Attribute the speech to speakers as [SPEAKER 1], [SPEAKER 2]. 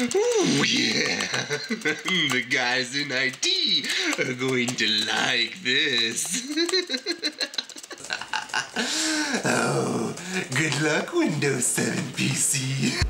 [SPEAKER 1] Oh yeah. Mm, the guys in IT are going to like this. oh, good luck, Windows 7 PC.